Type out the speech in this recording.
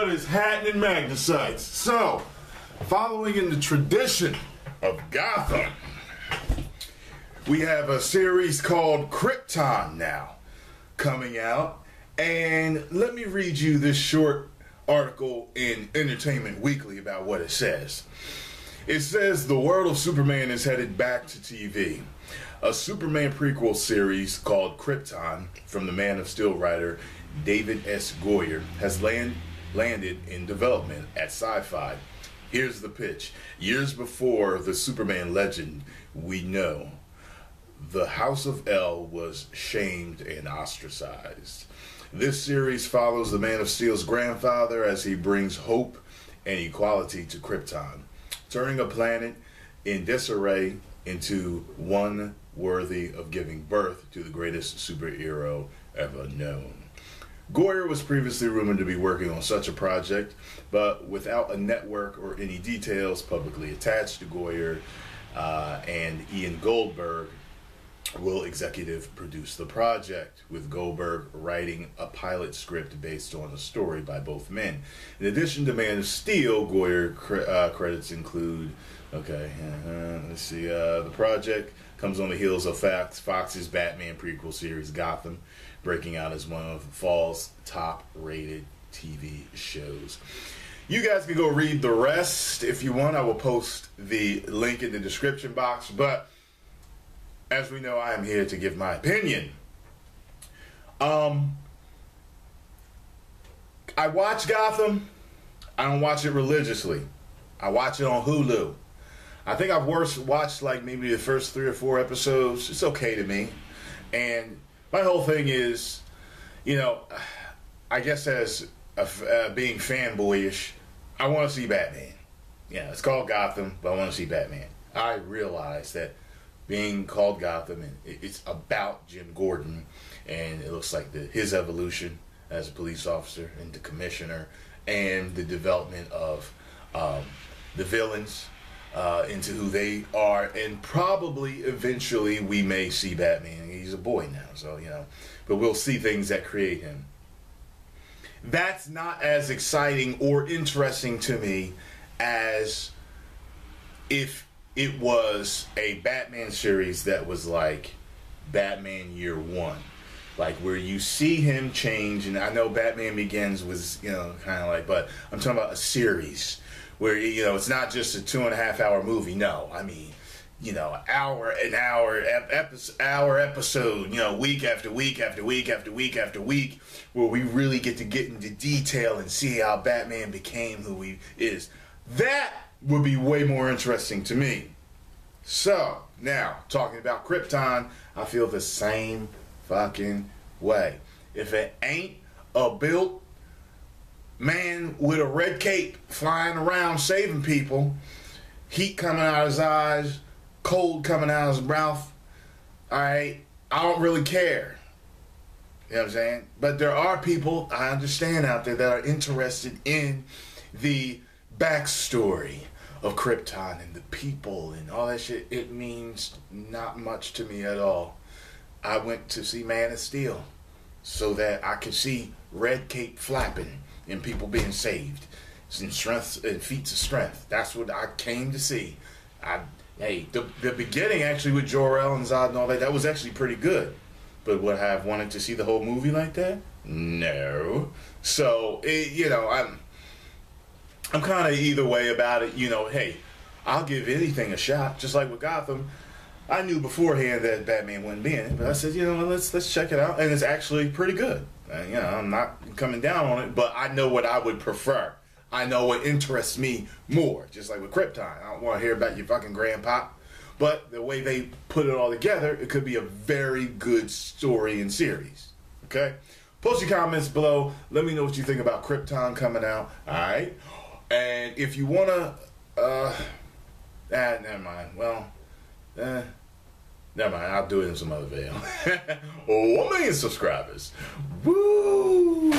What is happening, Magnacites? So, following in the tradition of Gotham, we have a series called Krypton now coming out. And let me read you this short article in Entertainment Weekly about what it says. It says the world of Superman is headed back to TV. A Superman prequel series called Krypton from the Man of Steel writer David S. Goyer has land, landed in development at Syfy. Here's the pitch. Years before the Superman legend we know, the House of El was shamed and ostracized. This series follows the Man of Steel's grandfather as he brings hope and equality to Krypton, turning a planet in disarray into one worthy of giving birth to the greatest superhero ever known. Goyer was previously rumored to be working on such a project, but without a network or any details publicly attached to Goyer uh, and Ian Goldberg, will executive produce the project, with Goldberg writing a pilot script based on a story by both men. In addition to Man of Steel, Goyer cre- uh, credits include, okay, uh, let's see, uh, the project comes on the heels of Fox, Fox's Batman prequel series Gotham, breaking out as one of fall's top rated TV shows. You guys can go read the rest if you want. I will post the link in the description box, but as we know, I am here to give my opinion. Um, I watch Gotham. I don't watch it religiously. I watch it on Hulu. I think I've watched like maybe the first three or four episodes. It's okay to me. And my whole thing is, you know, I guess as a, uh, being fanboyish, I want to see Batman. Yeah, it's called Gotham, but I want to see Batman. I realize that being called Gotham, and it's about Jim Gordon, and it looks like the, his evolution as a police officer and the commissioner, and the development of um, the villains uh, into who they are, and probably eventually we may see Batman. He's a boy now, so you know, but we'll see things that create him. That's not as exciting or interesting to me as if it was a Batman series that was like Batman Year One, like where you see him change. And I know Batman Begins was you know kind of like, but I'm talking about a series where you know it's not just a two and a half hour movie. No, I mean you know hour an hour episode hour episode you know week after week after week after week after week where we really get to get into detail and see how batman became who he is that would be way more interesting to me so now talking about krypton i feel the same fucking way if it ain't a built man with a red cape flying around saving people heat coming out of his eyes cold coming out of his mouth, all right, I don't really care. You know what I'm saying? But there are people I understand out there that are interested in the backstory of Krypton and the people and all that shit. It means not much to me at all. I went to see Man of Steel so that I could see red cape flapping and people being saved. And strength and feats of strength. That's what I came to see. I hey, the, the beginning actually with Jor-El and Zod and all that, that was actually pretty good. But would I have wanted to see the whole movie like that? No. So, it, you know, I'm I'm kind of either way about it. You know, hey, I'll give anything a shot. Just like with Gotham, I knew beforehand that Batman wouldn't be in it, but I said, you know, let's let's check it out, and it's actually pretty good. And, you know, I'm not coming down on it, but I know what I would prefer. I know what interests me more. Just like with Krypton, I don't want to hear about your fucking grandpa. But the way they put it all together, it could be a very good story and series. Okay? Post your comments below. Let me know what you think about Krypton coming out. Alright? And if you want to, uh, ah, never mind. Well, eh, Never mind, I'll do it in some other video. 1 million subscribers. Woo!